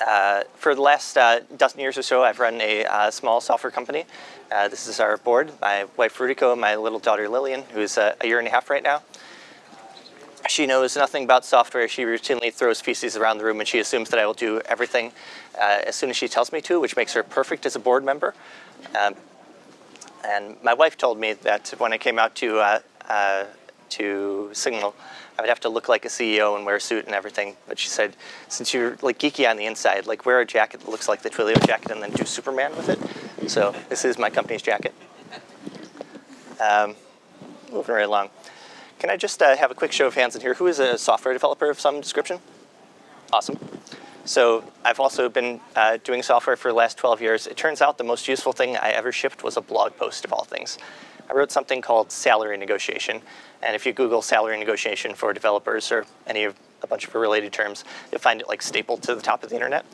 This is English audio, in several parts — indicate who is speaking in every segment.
Speaker 1: Uh, for the last uh, dozen years or so, I've run a uh, small software company. Uh, this is our board, my wife Ruriko, my little daughter Lillian, who's uh, a year and a half right now. She knows nothing about software. She routinely throws feces around the room and she assumes that I will do everything uh, as soon as she tells me to, which makes her perfect as a board member. Um, and my wife told me that when I came out to, to Signal, I would have to look like a CEO and wear a suit and everything. But she said, since you're like geeky on the inside, like wear a jacket that looks like the Twilio jacket and then do Superman with it. So this is my company's jacket. Um, moving right along. Can I just uh, have a quick show of hands in here? Who is a software developer of some description? Awesome. So I've also been uh, doing software for the last 12 years. It turns out the most useful thing I ever shipped was a blog post of all things. I wrote something called salary negotiation. And if you Google salary negotiation for developers or any of a bunch of related terms, you'll find it like stapled to the top of the internet.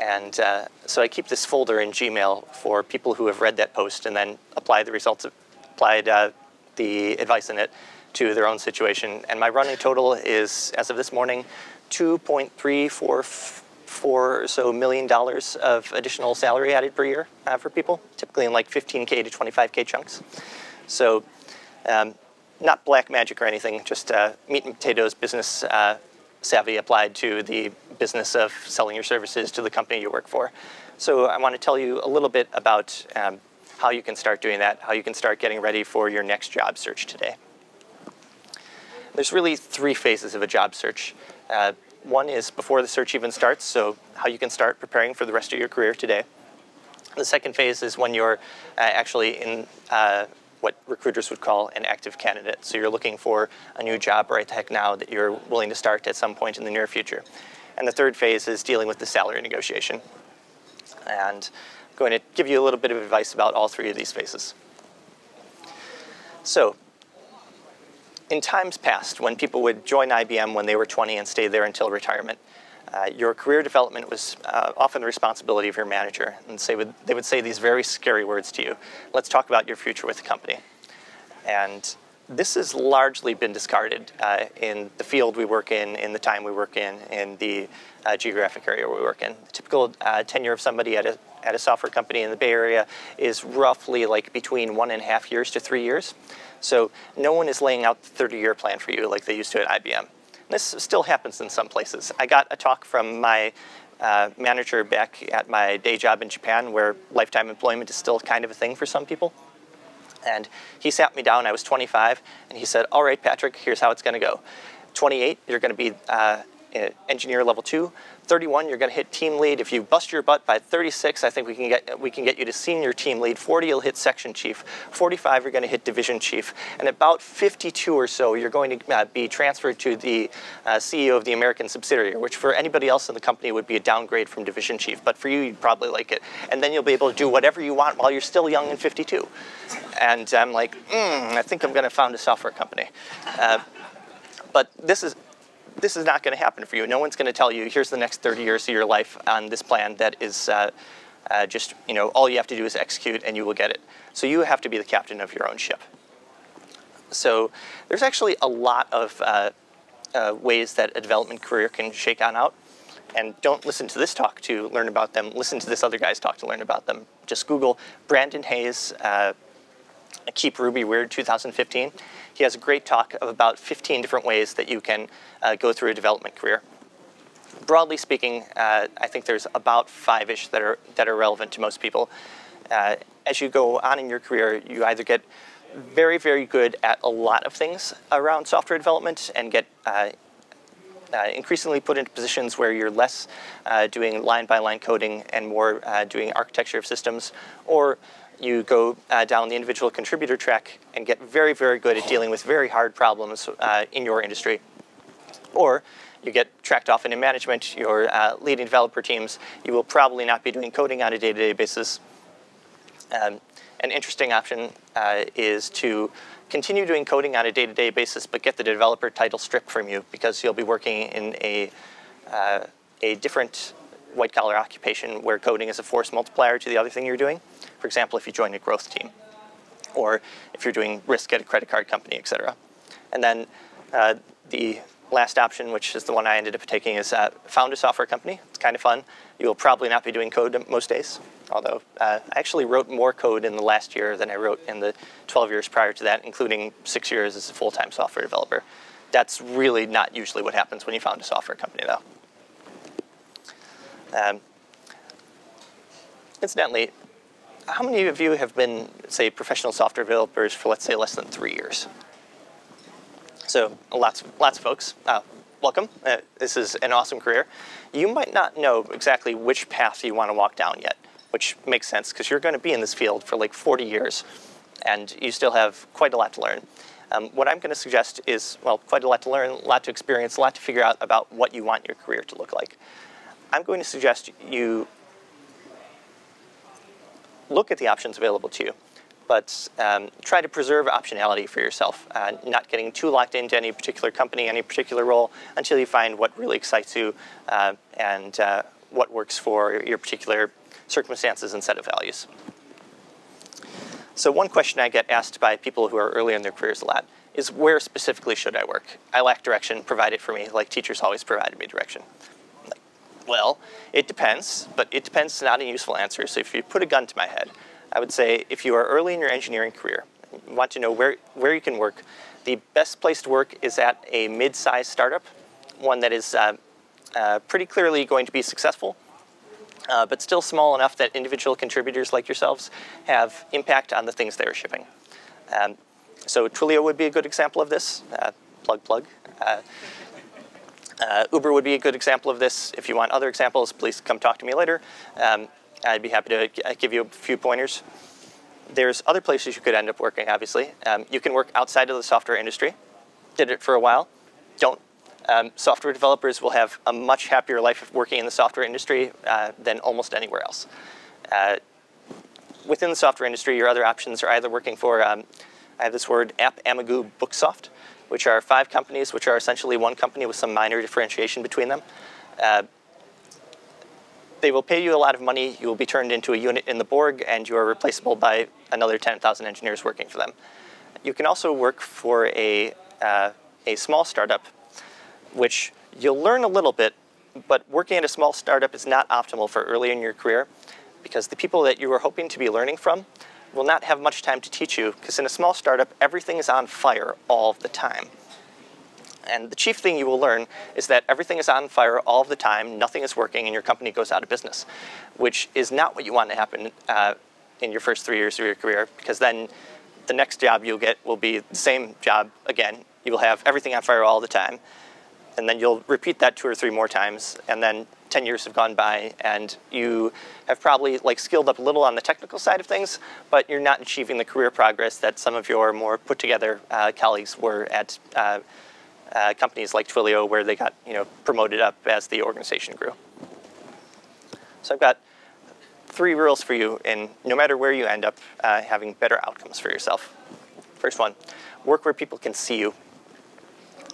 Speaker 1: And uh, so I keep this folder in Gmail for people who have read that post and then apply the results, of, applied uh, the advice in it to their own situation. And my running total is, as of this morning, 2.344 or so million dollars of additional salary added per year uh, for people, typically in like 15K to 25K chunks. So um, not black magic or anything, just uh, meat and potatoes business uh, savvy applied to the business of selling your services to the company you work for. So I want to tell you a little bit about um, how you can start doing that, how you can start getting ready for your next job search today. There's really three phases of a job search. Uh, one is before the search even starts, so how you can start preparing for the rest of your career today. The second phase is when you're uh, actually in uh, what recruiters would call an active candidate. So you're looking for a new job right the heck now that you're willing to start at some point in the near future. And the third phase is dealing with the salary negotiation. And I'm going to give you a little bit of advice about all three of these phases. So in times past, when people would join IBM when they were 20 and stay there until retirement, uh, your career development was uh, often the responsibility of your manager. And say would, they would say these very scary words to you. Let's talk about your future with the company. And this has largely been discarded uh, in the field we work in, in the time we work in, in the uh, geographic area we work in. The typical uh, tenure of somebody at a, at a software company in the Bay Area is roughly like between one and a half years to three years. So no one is laying out the 30-year plan for you like they used to at IBM. This still happens in some places. I got a talk from my uh, manager back at my day job in Japan where lifetime employment is still kind of a thing for some people. And he sat me down, I was 25, and he said, all right, Patrick, here's how it's gonna go. 28, you're gonna be uh, engineer level two. 31, you're going to hit team lead. If you bust your butt by 36, I think we can get we can get you to senior team lead. 40, you'll hit section chief. 45, you're going to hit division chief. And about 52 or so, you're going to uh, be transferred to the uh, CEO of the American subsidiary, which for anybody else in the company would be a downgrade from division chief. But for you, you'd probably like it. And then you'll be able to do whatever you want while you're still young and 52. And I'm like, mm, I think I'm going to found a software company. Uh, but this is this is not going to happen for you. No one's going to tell you, here's the next 30 years of your life on this plan that is uh, uh, just, you know, all you have to do is execute and you will get it. So you have to be the captain of your own ship. So there's actually a lot of uh, uh ways that a development career can shake on out. And don't listen to this talk to learn about them. Listen to this other guy's talk to learn about them. Just Google Brandon Hayes, uh, Keep Ruby Weird 2015. He has a great talk of about 15 different ways that you can uh, go through a development career. Broadly speaking, uh, I think there's about five-ish that are, that are relevant to most people. Uh, as you go on in your career, you either get very, very good at a lot of things around software development and get uh, uh, increasingly put into positions where you're less uh, doing line-by-line -line coding and more uh, doing architecture of systems, or you go uh, down the individual contributor track and get very, very good at dealing with very hard problems uh, in your industry. Or you get tracked off into management, you're uh, leading developer teams, you will probably not be doing coding on a day-to-day -day basis. Um, an interesting option uh, is to continue doing coding on a day-to-day -day basis, but get the developer title stripped from you because you'll be working in a, uh, a different white collar occupation where coding is a force multiplier to the other thing you're doing. For example, if you join a growth team, or if you're doing risk at a credit card company, et cetera. And then uh, the last option, which is the one I ended up taking, is uh, found a software company. It's kind of fun. You will probably not be doing code most days, although uh, I actually wrote more code in the last year than I wrote in the 12 years prior to that, including six years as a full-time software developer. That's really not usually what happens when you found a software company, though. Um, incidentally, how many of you have been, say, professional software developers for, let's say, less than three years? So lots, lots of folks. Uh, welcome. Uh, this is an awesome career. You might not know exactly which path you want to walk down yet, which makes sense because you're going to be in this field for like 40 years, and you still have quite a lot to learn. Um, what I'm going to suggest is, well, quite a lot to learn, a lot to experience, a lot to figure out about what you want your career to look like. I'm going to suggest you look at the options available to you, but um, try to preserve optionality for yourself, uh, not getting too locked into any particular company, any particular role, until you find what really excites you uh, and uh, what works for your particular circumstances and set of values. So one question I get asked by people who are early in their careers a lot is where specifically should I work? I lack direction, provide it for me, like teachers always provided me direction. Well, it depends, but it depends is not a useful answer. So if you put a gun to my head, I would say if you are early in your engineering career, you want to know where, where you can work, the best place to work is at a mid-sized startup, one that is uh, uh, pretty clearly going to be successful, uh, but still small enough that individual contributors like yourselves have impact on the things they're shipping. Um, so Twilio would be a good example of this. Uh, plug, plug. Uh, Uber would be a good example of this. If you want other examples, please come talk to me later. Um, I'd be happy to give you a few pointers. There's other places you could end up working, obviously. Um, you can work outside of the software industry. Did it for a while. Don't. Um, software developers will have a much happier life working in the software industry uh, than almost anywhere else. Uh, within the software industry, your other options are either working for, um, I have this word, App Amagoo Booksoft, which are five companies, which are essentially one company with some minor differentiation between them. Uh, they will pay you a lot of money. You will be turned into a unit in the Borg, and you are replaceable by another 10,000 engineers working for them. You can also work for a, uh, a small startup, which you'll learn a little bit, but working at a small startup is not optimal for early in your career because the people that you are hoping to be learning from will not have much time to teach you because in a small startup, everything is on fire all the time. And the chief thing you will learn is that everything is on fire all the time, nothing is working, and your company goes out of business, which is not what you want to happen uh, in your first three years of your career, because then the next job you'll get will be the same job again. You will have everything on fire all the time, and then you'll repeat that two or three more times, and then 10 years have gone by and you have probably like skilled up a little on the technical side of things, but you're not achieving the career progress that some of your more put together uh, colleagues were at uh, uh, companies like Twilio where they got you know, promoted up as the organization grew. So I've got three rules for you in no matter where you end up uh, having better outcomes for yourself. First one, work where people can see you.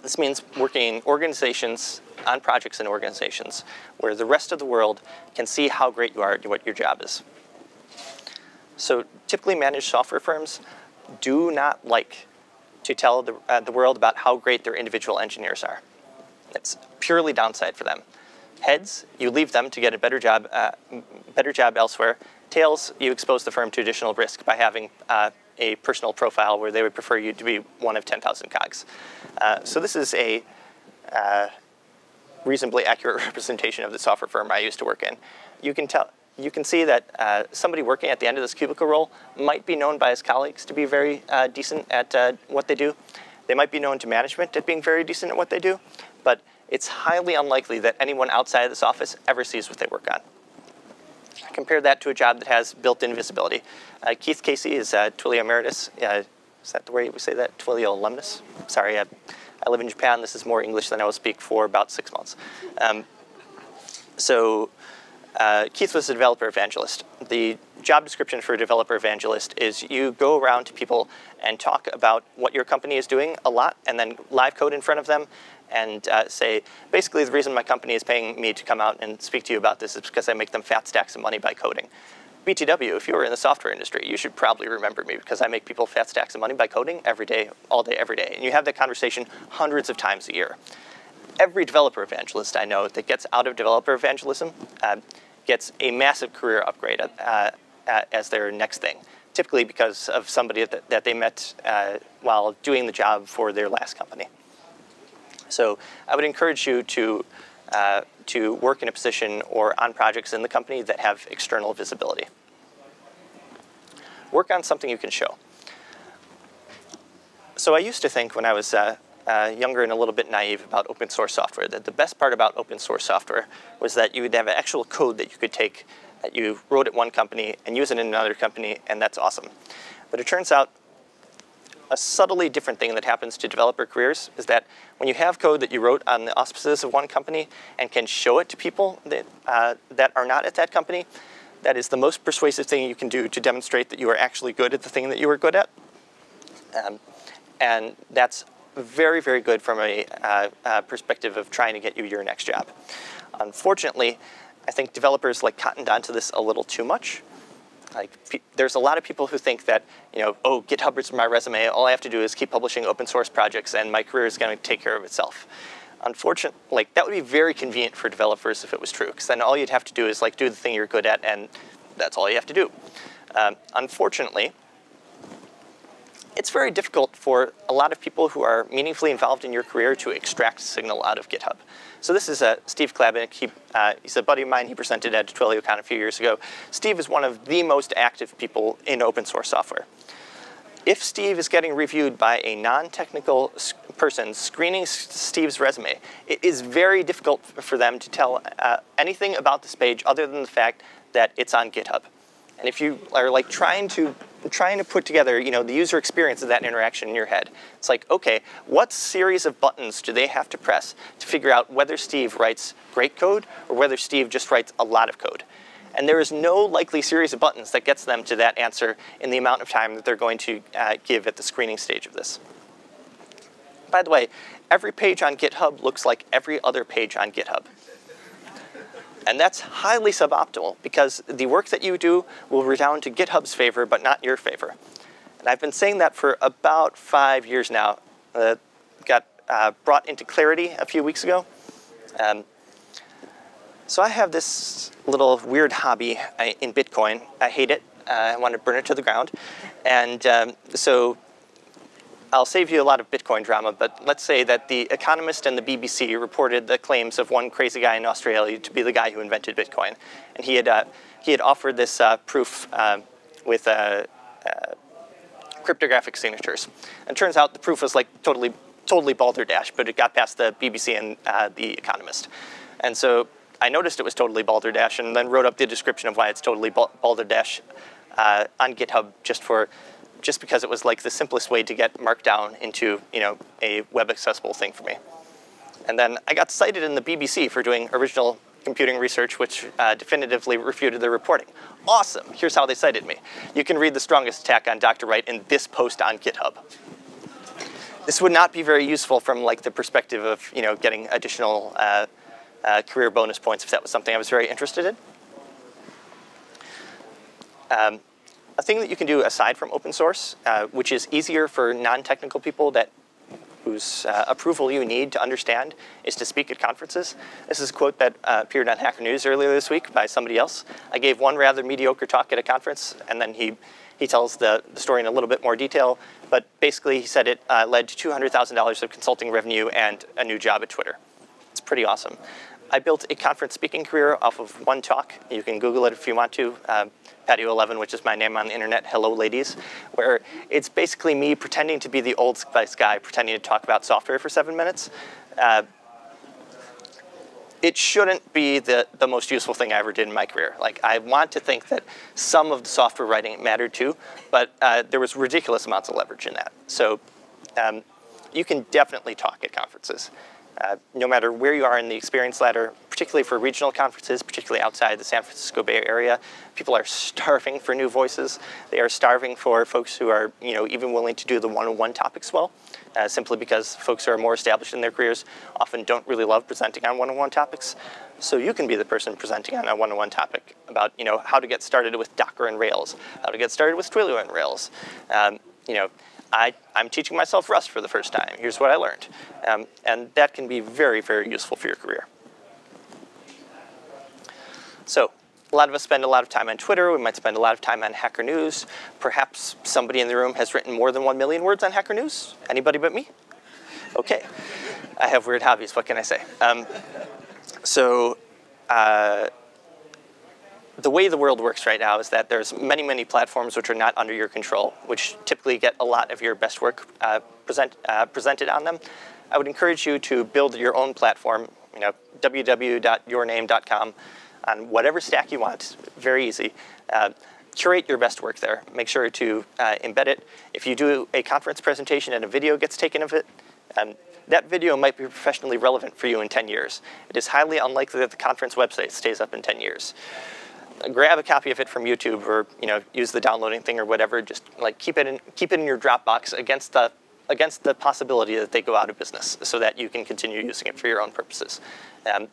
Speaker 1: This means working in organizations on projects and organizations where the rest of the world can see how great you are at what your job is. So typically managed software firms do not like to tell the, uh, the world about how great their individual engineers are. It's purely downside for them. Heads, you leave them to get a better job, uh, better job elsewhere. Tails, you expose the firm to additional risk by having uh, a personal profile where they would prefer you to be one of 10,000 cogs. Uh, so this is a uh, reasonably accurate representation of the software firm I used to work in. You can tell, you can see that uh, somebody working at the end of this cubicle role might be known by his colleagues to be very uh, decent at uh, what they do. They might be known to management at being very decent at what they do, but it's highly unlikely that anyone outside of this office ever sees what they work on. Compare that to a job that has built-in visibility. Uh, Keith Casey is uh, Twilio Emeritus. Uh, is that the way we say that? Twilio alumnus? Sorry, I live in Japan. This is more English than I will speak for about six months. Um, so uh, Keith was a developer evangelist. The job description for a developer evangelist is you go around to people and talk about what your company is doing a lot and then live code in front of them and uh, say, basically the reason my company is paying me to come out and speak to you about this is because I make them fat stacks of money by coding. BTW, if you were in the software industry, you should probably remember me because I make people fat stacks of money by coding every day, all day, every day. And you have that conversation hundreds of times a year. every developer evangelist I know that gets out of developer evangelism uh, gets a massive career upgrade uh, uh, as their next thing, typically because of somebody that, that they met uh, while doing the job for their last company. So I would encourage you to, uh, to work in a position or on projects in the company that have external visibility. Work on something you can show. So I used to think when I was uh, uh, younger and a little bit naive about open source software that the best part about open source software was that you would have actual code that you could take that you wrote at one company and use it in another company, and that's awesome. But it turns out a subtly different thing that happens to developer careers is that when you have code that you wrote on the auspices of one company and can show it to people that, uh, that are not at that company, that is the most persuasive thing you can do to demonstrate that you are actually good at the thing that you are good at. Um, and that's very, very good from a uh, uh, perspective of trying to get you your next job. Unfortunately, I think developers like cottoned onto this a little too much. Like, there's a lot of people who think that, you know, oh, GitHub is my resume. All I have to do is keep publishing open source projects, and my career is going to take care of itself. Unfortunately, like that would be very convenient for developers if it was true, because then all you'd have to do is like do the thing you're good at, and that's all you have to do. Um, unfortunately, it's very difficult for a lot of people who are meaningfully involved in your career to extract signal out of GitHub. So this is uh, Steve Klabnik. He, uh, he's a buddy of mine. He presented at TwilioCon a few years ago. Steve is one of the most active people in open source software. If Steve is getting reviewed by a non-technical person screening Steve's resume, it is very difficult for them to tell uh, anything about this page other than the fact that it's on GitHub. And if you are like trying to trying to put together, you know, the user experience of that interaction in your head, it's like, okay, what series of buttons do they have to press to figure out whether Steve writes great code or whether Steve just writes a lot of code? And there is no likely series of buttons that gets them to that answer in the amount of time that they're going to uh, give at the screening stage of this. By the way, every page on GitHub looks like every other page on GitHub. And that's highly suboptimal because the work that you do will redound to GitHub's favor, but not your favor. And I've been saying that for about five years now. Uh, got uh, brought into clarity a few weeks ago. Um, so I have this little weird hobby uh, in Bitcoin. I hate it. Uh, I want to burn it to the ground. And um, so I'll save you a lot of Bitcoin drama, but let's say that The Economist and the BBC reported the claims of one crazy guy in Australia to be the guy who invented Bitcoin. And he had, uh, he had offered this uh, proof uh, with uh, uh, cryptographic signatures. And turns out the proof was like totally, totally balderdash, but it got past the BBC and uh, The Economist. And so I noticed it was totally balderdash and then wrote up the description of why it's totally balderdash on GitHub just for just because it was like the simplest way to get Markdown into you know a web accessible thing for me. And then I got cited in the BBC for doing original computing research, which uh, definitively refuted the reporting. Awesome, here's how they cited me. You can read the strongest attack on Dr. Wright in this post on GitHub. This would not be very useful from like the perspective of you know getting additional uh, uh, career bonus points if that was something I was very interested in. Um, a thing that you can do aside from open source, uh, which is easier for non-technical people that whose uh, approval you need to understand is to speak at conferences. This is a quote that uh, appeared on Hacker News earlier this week by somebody else. I gave one rather mediocre talk at a conference, and then he, he tells the, the story in a little bit more detail. But basically, he said it uh, led to $200,000 of consulting revenue and a new job at Twitter. It's pretty awesome. I built a conference speaking career off of one talk. You can Google it if you want to. Patio 11, which is my name on the internet, Hello Ladies, where it's basically me pretending to be the old spice guy, pretending to talk about software for seven minutes. Uh, it shouldn't be the, the most useful thing I ever did in my career. Like, I want to think that some of the software writing mattered too, but uh, there was ridiculous amounts of leverage in that. So um, you can definitely talk at conferences. Uh, no matter where you are in the experience ladder, particularly for regional conferences, particularly outside the San Francisco Bay Area, people are starving for new voices. They are starving for folks who are, you know, even willing to do the one-on-one topics well, uh, simply because folks who are more established in their careers often don't really love presenting on one-on-one topics. So you can be the person presenting on a one-on-one topic about, you know, how to get started with Docker and Rails, how to get started with Twilio and Rails. Um, you know, I, am teaching myself Rust for the first time. Here's what I learned. Um, and that can be very, very useful for your career. So a lot of us spend a lot of time on Twitter. We might spend a lot of time on Hacker News. Perhaps somebody in the room has written more than one million words on Hacker News. Anybody but me? Okay. I have weird hobbies. What can I say? Um, so uh, the way the world works right now is that there's many, many platforms which are not under your control, which typically get a lot of your best work uh, present, uh, presented on them. I would encourage you to build your own platform, you know, www.yourname.com on whatever stack you want, very easy. Uh, curate your best work there. Make sure to uh, embed it. If you do a conference presentation and a video gets taken of it, um, that video might be professionally relevant for you in 10 years. It is highly unlikely that the conference website stays up in 10 years grab a copy of it from YouTube or you know use the downloading thing or whatever. Just like keep it in keep it in your Dropbox against the against the possibility that they go out of business, so that you can continue using it for your own purposes. Um,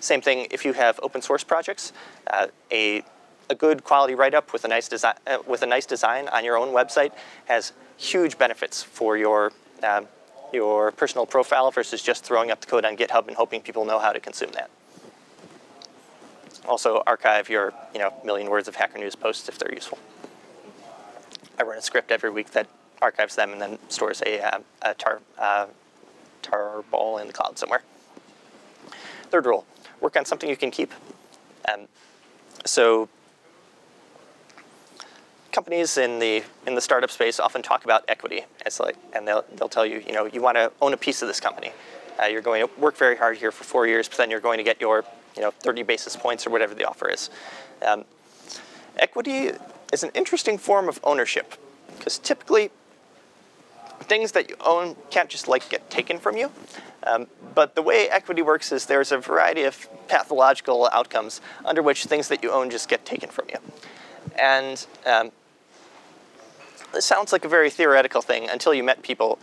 Speaker 1: same thing if you have open source projects. Uh, a a good quality write-up with a nice design uh, with a nice design on your own website has huge benefits for your um, your personal profile versus just throwing up the code on GitHub and hoping people know how to consume that. Also archive your you know, million words of Hacker News posts if they're useful. I run a script every week that archives them and then stores a, uh, a tar, uh, tarball in the cloud somewhere. Third rule, work on something you can keep. Um, so companies in the in the startup space often talk about equity. It's like, and they'll they'll tell you, you know, you want to own a piece of this company. Uh, you're going to work very hard here for four years, but then you're going to get your you know, 30 basis points or whatever the offer is. Um, equity is an interesting form of ownership because typically things that you own can't just like get taken from you. Um, but the way equity works is there's a variety of pathological outcomes under which things that you own just get taken from you. And um, this sounds like a very theoretical thing until you met people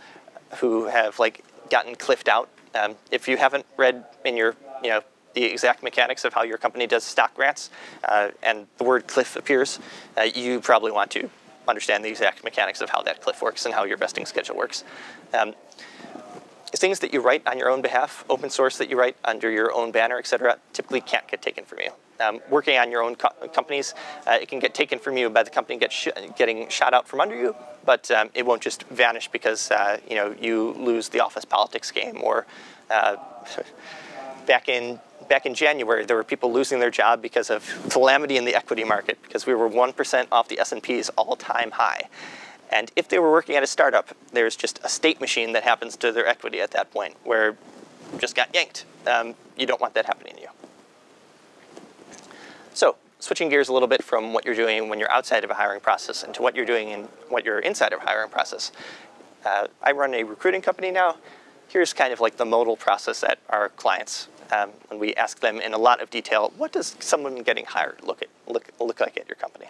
Speaker 1: who have like gotten cliffed out. Um, if you haven't read in your you know the exact mechanics of how your company does stock grants, uh, and the word cliff appears, uh, you probably want to understand the exact mechanics of how that cliff works and how your vesting schedule works. Um, things that you write on your own behalf, open source that you write under your own banner, et cetera, typically can't get taken from you. Um, working on your own co companies, uh, it can get taken from you by the company get sh getting shot out from under you, but um, it won't just vanish because uh, you know you lose the office politics game or uh, back in back in January, there were people losing their job because of calamity in the equity market because we were 1% off the S&P's all-time high. And if they were working at a startup, there's just a state machine that happens to their equity at that point where just got yanked. Um, you don't want that happening to you. So switching gears a little bit from what you're doing when you're outside of a hiring process into what you're doing and what you're inside of a hiring process. Uh, I run a recruiting company now. Here's kind of like the modal process at our clients um, when we ask them in a lot of detail, what does someone getting hired look, at, look, look like at your company?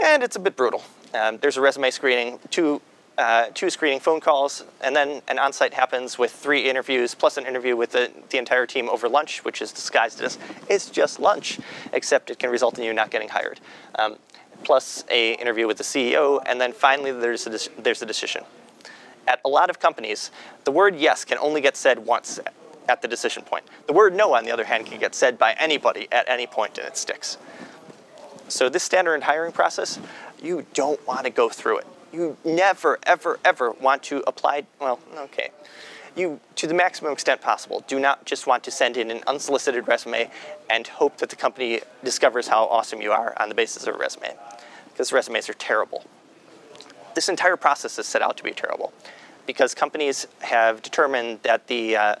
Speaker 1: And it's a bit brutal. Um, there's a resume screening, two, uh, two screening phone calls, and then an on-site happens with three interviews, plus an interview with the, the entire team over lunch, which is disguised as, it's just lunch, except it can result in you not getting hired. Um, plus a interview with the CEO, and then finally there's a, there's a decision. At a lot of companies, the word yes can only get said once at the decision point. The word no, on the other hand, can get said by anybody at any point and it sticks. So this standard hiring process, you don't want to go through it. You never, ever, ever want to apply, well, okay. You, to the maximum extent possible, do not just want to send in an unsolicited resume and hope that the company discovers how awesome you are on the basis of a resume, because resumes are terrible. This entire process is set out to be terrible because companies have determined that the uh,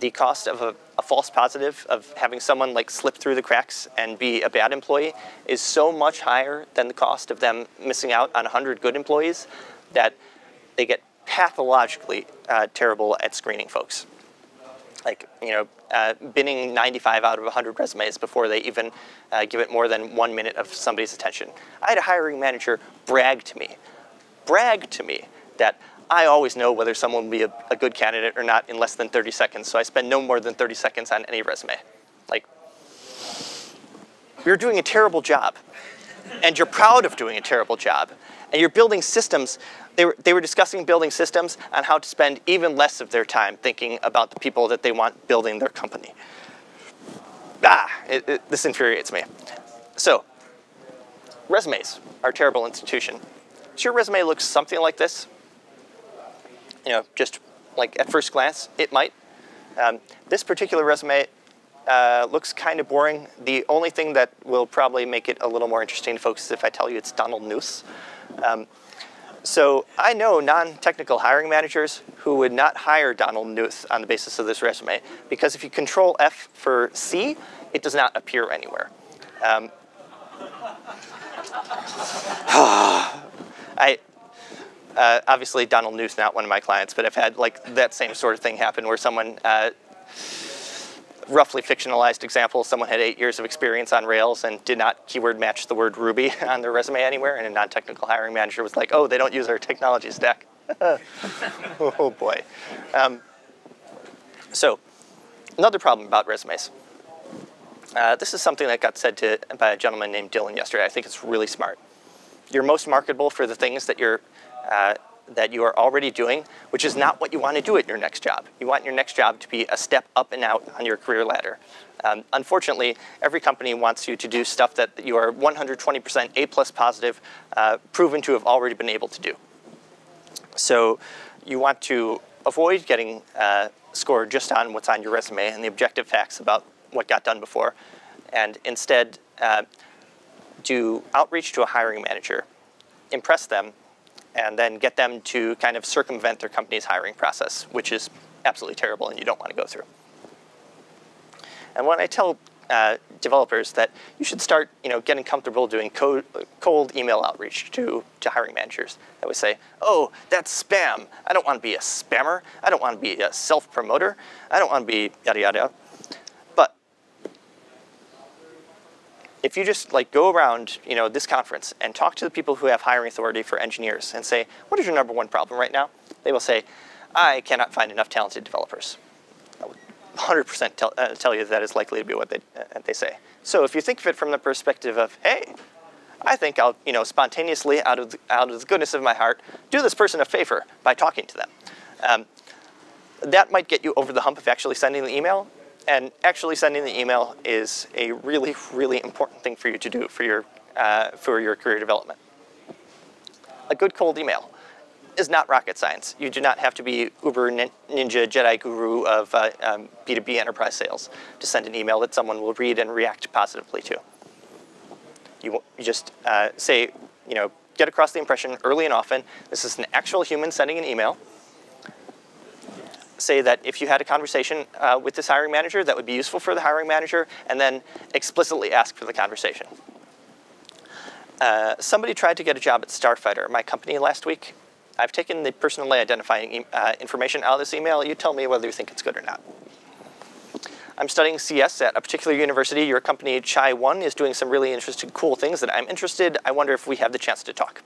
Speaker 1: the cost of a, a, false positive, of having someone like slip through the cracks and be a bad employee, is so much higher than the cost of them missing out on 100 good employees that they get pathologically uh, terrible at screening folks. Like, you know, uh, binning 95 out of 100 resumes before they even uh, give it more than one minute of somebody's attention. I had a hiring manager brag to me, brag to me that I always know whether someone will be a, a, good candidate or not in less than 30 seconds, so I spend no more than 30 seconds on any resume. Like, you're doing a terrible job, and you're proud of doing a terrible job, and you're building systems. They were, they were discussing building systems on how to spend even less of their time thinking about the people that they want building their company. Ah, it, it, this infuriates me. So, resumes are a terrible institution. So your resume looks something like this. You know, just like at first glance, it might. Um, this particular resume uh, looks kind of boring. The only thing that will probably make it a little more interesting to folks is if I tell you it's Donald Knuth. Um, so I know non-technical hiring managers who would not hire Donald Knuth on the basis of this resume because if you control F for C, it does not appear anywhere. Um, I, uh, obviously Donald Knuth not one of my clients, but I've had like that same sort of thing happen where someone uh, roughly fictionalized example, someone had eight years of experience on Rails and did not keyword match the word Ruby on their resume anywhere, and a non-technical hiring manager was like, oh, they don't use our technology stack. oh boy. Um, so, another problem about resumes. Uh, this is something that got said to by a gentleman named Dylan yesterday. I think it's really smart. You're most marketable for the things that you're uh, that you are already doing, which is not what you want to do at your next job. You want your next job to be a step up and out on your career ladder. Um, unfortunately, every company wants you to do stuff that you are 120% A plus positive, uh, proven to have already been able to do. So you want to avoid getting uh, scored just on what's on your resume and the objective facts about what got done before, and instead uh, do outreach to a hiring manager, impress them, and then get them to kind of circumvent their company's hiring process, which is absolutely terrible and you don't want to go through. And when I tell uh, developers that you should start you know, getting comfortable doing cold, cold email outreach to, to hiring managers that would say, oh, that's spam. I don't want to be a spammer. I don't want to be a self-promoter. I don't want to be yada, yada. If you just like go around you know this conference and talk to the people who have hiring authority for engineers and say what is your number one problem right now? They will say i cannot find enough talented developers. I would 100% tell, uh, tell you that is likely to be what they, uh, they say. So if you think of it from the perspective of hey i think i'll you know spontaneously out of the, out of the goodness of my heart do this person a favor by talking to them um, that might get you over the hump of actually sending the email and actually sending the email is a really, really important thing for you to do for your, uh, for your career development. A good cold email is not rocket science. You do not have to be uber ninja Jedi guru of uh, um, B2B enterprise sales to send an email that someone will read and react positively to. You, you just uh, say, you know, get across the impression early and often, this is an actual human sending an email, say that if you had a conversation uh, with this hiring manager that would be useful for the hiring manager, and then explicitly ask for the conversation. Uh, somebody tried to get a job at Starfighter, my company, last week. I've taken the personally identifying uh, information out of this email. You tell me whether you think it's good or not. I'm studying CS at a particular university. Your company, Chai One, is doing some really interesting, cool things that I'm interested. I wonder if we have the chance to talk.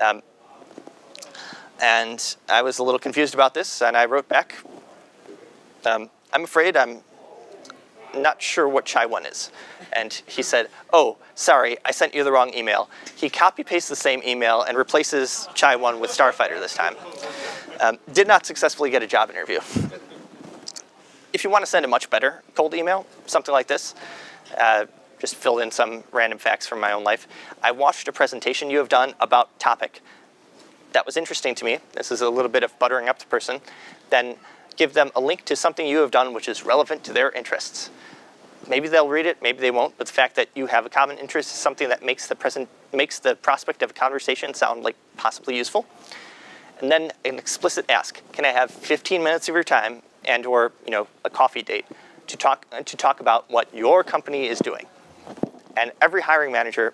Speaker 1: Um, and I was a little confused about this, and I wrote back, um, I'm afraid I'm not sure what Chai One is. And he said, oh, sorry, I sent you the wrong email. He copy pastes the same email and replaces Chai One with Starfighter this time. Um, did not successfully get a job interview. if you want to send a much better cold email, something like this, uh, just fill in some random facts from my own life. I watched a presentation you have done about topic that was interesting to me, this is a little bit of buttering up the person, then give them a link to something you have done which is relevant to their interests. Maybe they'll read it, maybe they won't, but the fact that you have a common interest is something that makes the, present, makes the prospect of a conversation sound like possibly useful. And then an explicit ask, can I have 15 minutes of your time and or you know, a coffee date to talk, to talk about what your company is doing? And every hiring manager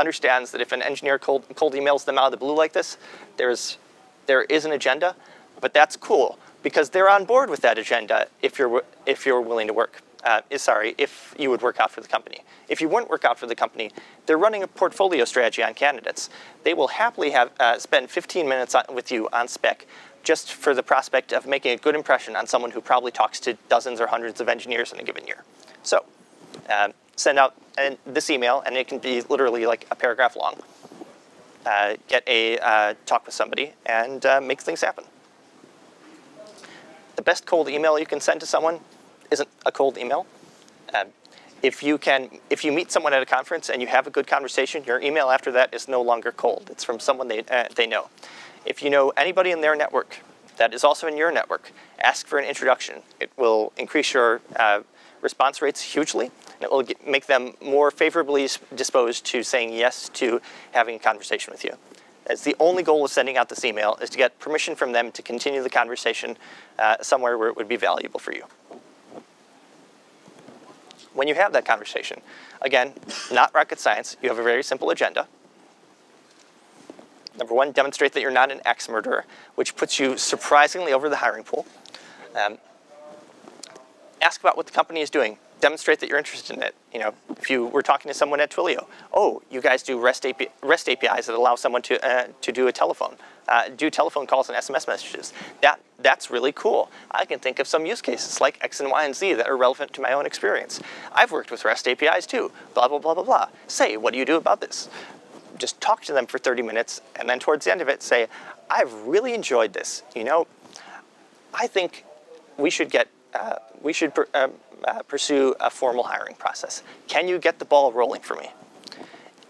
Speaker 1: understands that if an engineer cold, cold emails them out of the blue like this, there's, there is an agenda, but that's cool because they're on board with that agenda if you're, if you're willing to work. Uh, sorry, if you would work out for the company. If you wouldn't work out for the company, they're running a portfolio strategy on candidates. They will happily have uh, spend 15 minutes on, with you on spec just for the prospect of making a good impression on someone who probably talks to dozens or hundreds of engineers in a given year. So um, send out this email, and it can be literally like a paragraph long. uh, get a uh, talk with somebody and uh, make things happen. The best cold email you can send to someone isn't a cold email. Um, if you can, if you meet someone at a conference and you have a good conversation, your email after that is no longer cold. It's from someone they, uh, they know. If you know anybody in their network that is also in your network, ask for an introduction. It will increase your uh, response rates hugely, and it will get, make them more favorably disposed to saying yes to having a conversation with you. As the only goal of sending out this email is to get permission from them to continue the conversation uh, somewhere where it would be valuable for you. When you have that conversation, again, not rocket science, you have a very simple agenda. Number one, demonstrate that you're not an axe murderer, which puts you surprisingly over the hiring pool. Um, ask about what the company is doing. Demonstrate that you're interested in it. You know, if you were talking to someone at Twilio, oh, you guys do REST, API, REST APIs that allow someone to, uh, to do a telephone, uh, do telephone calls and SMS messages. That, that's really cool. I can think of some use cases like X and Y and Z that are relevant to my own experience. I've worked with REST APIs too, blah, blah, blah, blah, blah. Say, what do you do about this? Just talk to them for 30 minutes, and then towards the end of it, say, I've really enjoyed this. You know, I think we should get uh, we should pr uh, uh, pursue a formal hiring process. Can you get the ball rolling for me?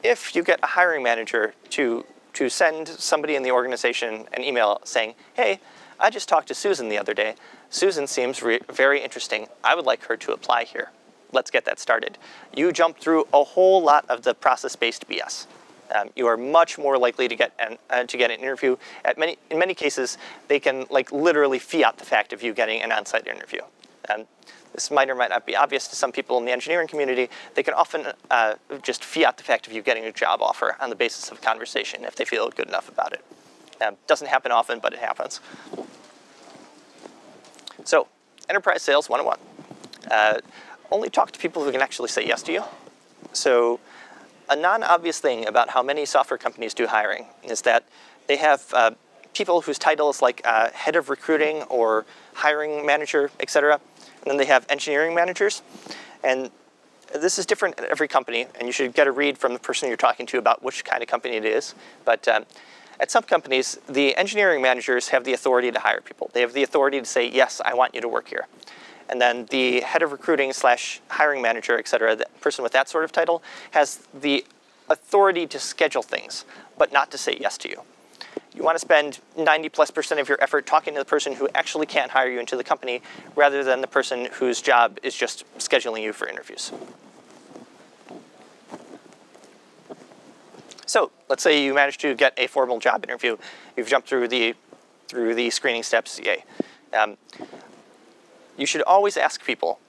Speaker 1: If you get a hiring manager to, to send somebody in the organization an email saying, hey, I just talked to Susan the other day. Susan seems very interesting. I would like her to apply here. Let's get that started. You jump through a whole lot of the process-based BS. Um, you are much more likely to get an, uh, to get an interview. At many, in many cases, they can like literally fiat the fact of you getting an on-site interview. And this might or might not be obvious to some people in the engineering community. They can often uh, just fiat the fact of you getting a job offer on the basis of conversation if they feel good enough about it. Um, doesn't happen often, but it happens. So, enterprise sales 101. Uh, only talk to people who can actually say yes to you. So a non-obvious thing about how many software companies do hiring is that they have uh, people whose title is like uh, head of recruiting or hiring manager, et cetera. And then they have engineering managers. And this is different at every company, and you should get a read from the person you're talking to about which kind of company it is. But um, at some companies, the engineering managers have the authority to hire people. They have the authority to say, yes, I want you to work here. And then the head of recruiting slash hiring manager, et cetera, the person with that sort of title, has the authority to schedule things, but not to say yes to you. You want to spend 90 plus percent of your effort talking to the person who actually can't hire you into the company rather than the person whose job is just scheduling you for interviews. So let's say you manage to get a formal job interview. You've jumped through the, through the screening steps, yay. Um, you should always ask people,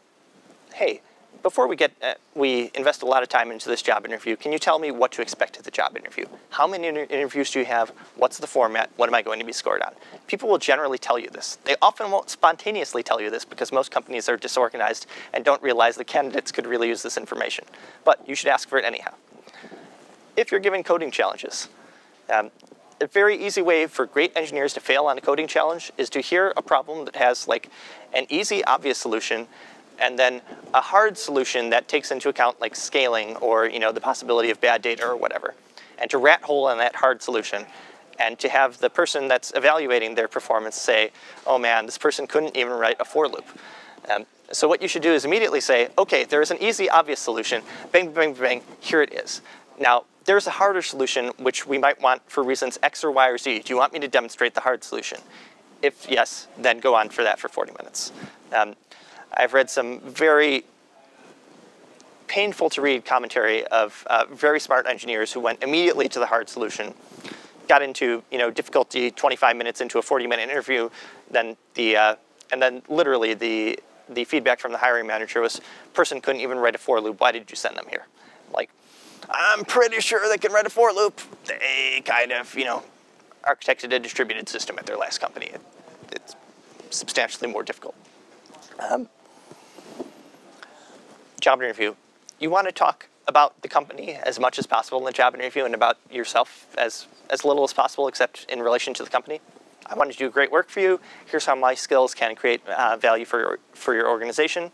Speaker 1: hey, before we get, uh, we invest a lot of time into this job interview, can you tell me what to expect at the job interview? How many inter interviews do you have? What's the format? What am I going to be scored on? People will generally tell you this. They often won't spontaneously tell you this because most companies are disorganized and don't realize the candidates could really use this information. But you should ask for it anyhow. If you're given coding challenges, um, a very easy way for great engineers to fail on a coding challenge is to hear a problem that has like an easy, obvious solution and then a hard solution that takes into account like scaling or you know the possibility of bad data or whatever. And to rat hole on that hard solution and to have the person that's evaluating their performance say, oh man, this person couldn't even write a for loop. Um, so what you should do is immediately say, okay, there is an easy, obvious solution. Bang, bang, bang, here it is. Now, there's a harder solution which we might want for reasons X or Y or Z. Do you want me to demonstrate the hard solution? If yes, then go on for that for 40 minutes. Um, I've read some very painful to read commentary of uh, very smart engineers who went immediately to the hard solution, got into you know difficulty 25 minutes into a 40 minute interview, then the uh, and then literally the the feedback from the hiring manager was person couldn't even write a for loop. Why did you send them here? Like I'm pretty sure they can write a for loop. They kind of, you know, architected a distributed system at their last company. It, it's substantially more difficult. Um, job interview. You want to talk about the company as much as possible in the job interview and about yourself as, as little as possible except in relation to the company. I want to do great work for you. Here's how my skills can create uh, value for your, for your organization.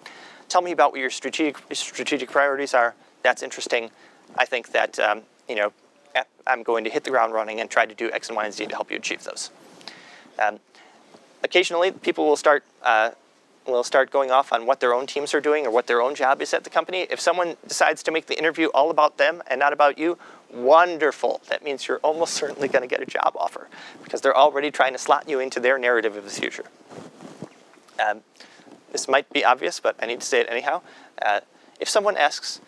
Speaker 1: Tell me about what your strategic, strategic priorities are. That's interesting. I think that um, you know I'm going to hit the ground running and try to do X and Y and Z to help you achieve those. Um, occasionally, people will start uh, will start going off on what their own teams are doing or what their own job is at the company. If someone decides to make the interview all about them and not about you, wonderful. That means you're almost certainly going to get a job offer because they're already trying to slot you into their narrative of the future. Um, this might be obvious, but I need to say it anyhow. Uh, if someone asks,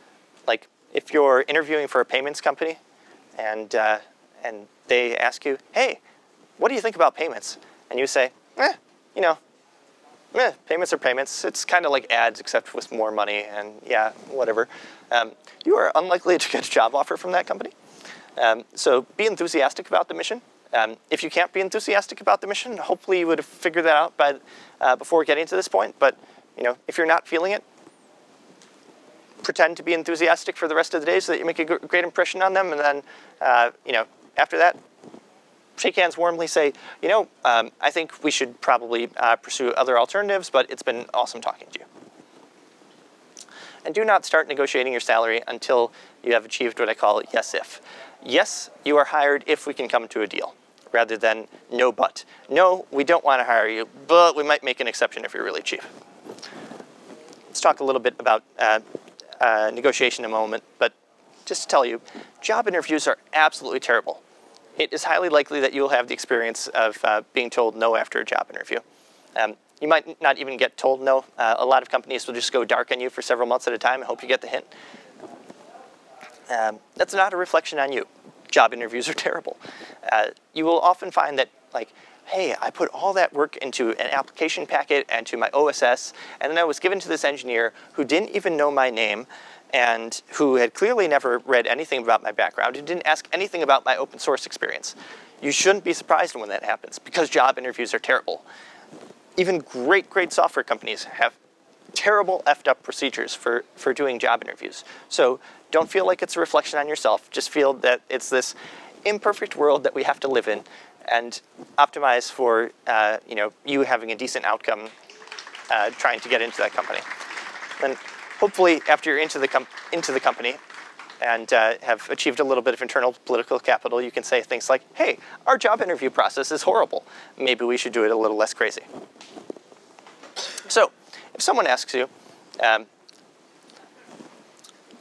Speaker 1: like, if you're interviewing for a payments company and, uh, and they ask you, hey, what do you think about payments? And you say, eh, you know, eh, payments are payments. It's kind of like ads, except with more money, and yeah, whatever. Um, you are unlikely to get a job offer from that company. Um, so be enthusiastic about the mission. Um, if you can't be enthusiastic about the mission, hopefully you would have figured that out by, uh, before getting to this point. But you know, if you're not feeling it, pretend to be enthusiastic for the rest of the day so that you make a great impression on them. And then, uh, you know, after that, shake hands warmly, say, you know, um, I think we should probably uh, pursue other alternatives, but it's been awesome talking to you. And do not start negotiating your salary until you have achieved what I call yes if. Yes, you are hired if we can come to a deal, rather than no but. No, we don't want to hire you, but we might make an exception if you're really cheap. Let's talk a little bit about uh, uh, negotiation in a moment, but just to tell you, job interviews are absolutely terrible. It is highly likely that you will have the experience of uh, being told no after a job interview. Um, you might not even get told no. Uh, a lot of companies will just go dark on you for several months at a time and hope you get the hint. Um, that's not a reflection on you. Job interviews are terrible. Uh, you will often find that, like, hey, I put all that work into an application packet and to my OSS, and then I was given to this engineer who didn't even know my name and who had clearly never read anything about my background, who didn't ask anything about my open source experience. You shouldn't be surprised when that happens because job interviews are terrible. Even great, great software companies have terrible effed up procedures for, for doing job interviews. So don't feel like it's a reflection on yourself. Just feel that it's this imperfect world that we have to live in and optimize for uh, you know you having a decent outcome uh, trying to get into that company. Then hopefully, after you're into the into the company and uh, have achieved a little bit of internal political capital, you can say things like, "Hey, our job interview process is horrible. Maybe we should do it a little less crazy." So, if someone asks you, um,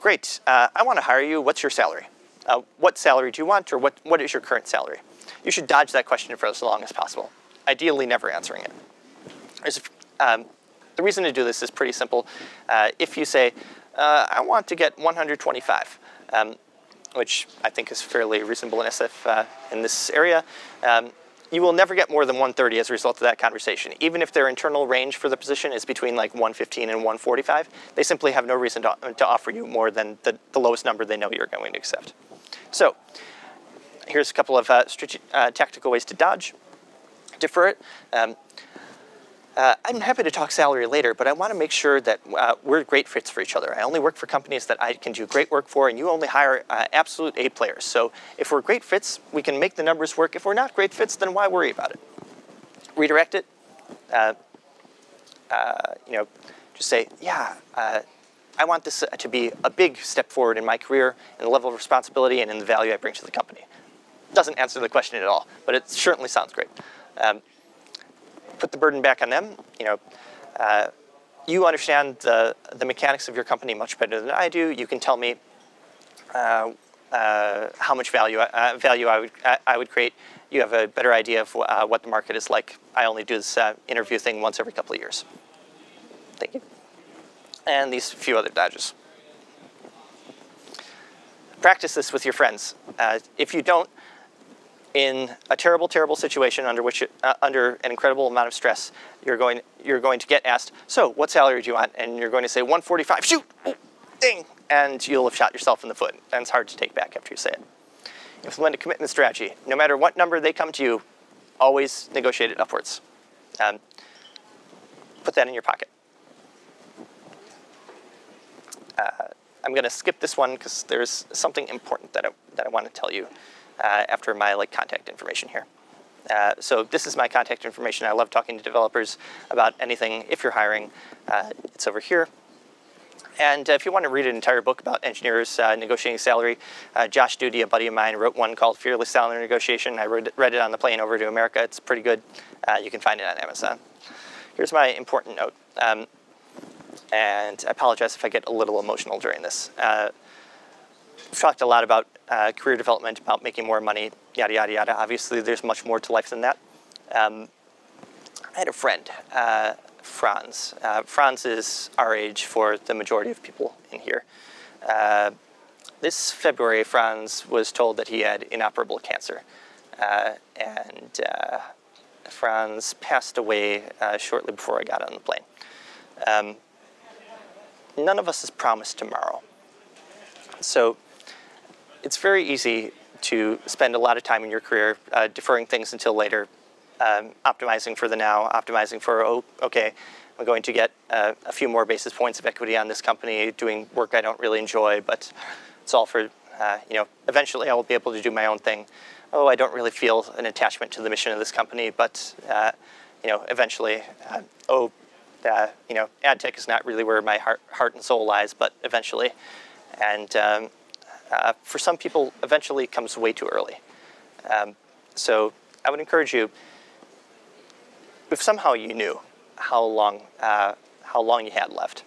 Speaker 1: "Great, uh, I want to hire you. What's your salary? Uh, what salary do you want, or what what is your current salary?" You should dodge that question for as long as possible, ideally never answering it. Um, the reason to do this is pretty simple. Uh, if you say, uh, I want to get 125, um, which I think is fairly reasonable in SF uh, in this area, um, you will never get more than 130 as a result of that conversation. Even if their internal range for the position is between like 115 and 145, they simply have no reason to, to offer you more than the, the lowest number they know you're going to accept. So here's a couple of uh, uh, tactical ways to dodge, defer it. Um, uh, I'm happy to talk salary later, but I want to make sure that uh, we're great fits for each other. I only work for companies that I can do great work for, and you only hire uh, absolute A players. So if we're great fits, we can make the numbers work. If we're not great fits, then why worry about it? Redirect it. Uh, you know, just say, yeah, I want this to be a big step forward in my career, in the level of responsibility, and in the value I bring to the company doesn't answer the question at all, but it certainly sounds great. Um, put the burden back on them. You know, uh, you understand the, the mechanics of your company much better than I do. You can tell me uh, uh, how much value, uh, value I, would, I, I, would create. You have a better idea of uh, what the market is like. I only do this uh, interview thing once every couple of years. Thank you. And these few other dodges. Practice this with your friends. if you don't, in a terrible, terrible situation under which, uh, under an incredible amount of stress, you're going, you're going to get asked, so what salary do you want? And you're going to say 145, shoot, ding, and you'll have shot yourself in the foot. And it's hard to take back after you say it. Implement a commitment strategy. No matter what number they come to you, always negotiate it upwards. Um, put that in your pocket. Uh, I'm going to skip this one because there's something important that I, that I want to tell you after my like contact information here. Uh, so this is my contact information. I love talking to developers about anything. If you're hiring, uh, it's over here. And uh, if you want to read an entire book about engineers uh, negotiating salary, uh, Josh Doody, a buddy of mine, wrote one called Fearless Salary Negotiation. I read, read it on the plane over to America. It's pretty good. Uh, you can find it on Amazon. Here's my important note. Um, and I apologize if I get a little emotional during this. Uh, we've talked a lot about uh, career development, about making more money, yada, yada, yada. Obviously, there's much more to life than that. Um, I had a friend Franz. Uh, Franz is our age for the majority of people in here. Uh, this February, Franz was told that he had inoperable cancer. Uh, and uh, Franz passed away uh, shortly before I got on the plane. Um, none of us is promised tomorrow. So it's very easy to spend a lot of time in your career uh, deferring things until later, um, optimizing for the now, optimizing for, oh, okay, I'm going to get uh, a few more basis points of equity on this company, doing work I don't really enjoy, but it's all for, uh, you know, eventually I will be able to do my own thing. Oh, I don't really feel an attachment to the mission of this company, but, uh, you know, eventually, uh, oh, uh, you know, ad tech is not really where my heart, heart and soul lies, but eventually. And um, uh, for some people, eventually comes way too early. Um, so I would encourage you, if somehow you knew how long, uh, how long you had left.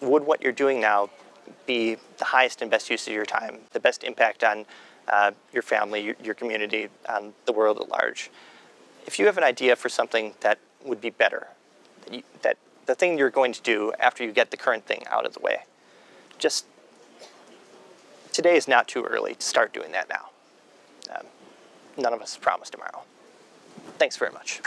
Speaker 1: Would what you're doing now be the highest and best use of your time, the best impact on uh, your family, your, your, community, on the world at large? If you have an idea for something that would be better, that, you, that the thing you're going to do after you get the current thing out of the way, just today is not too early to start doing that now. Um, none of us promise tomorrow. Thanks very much.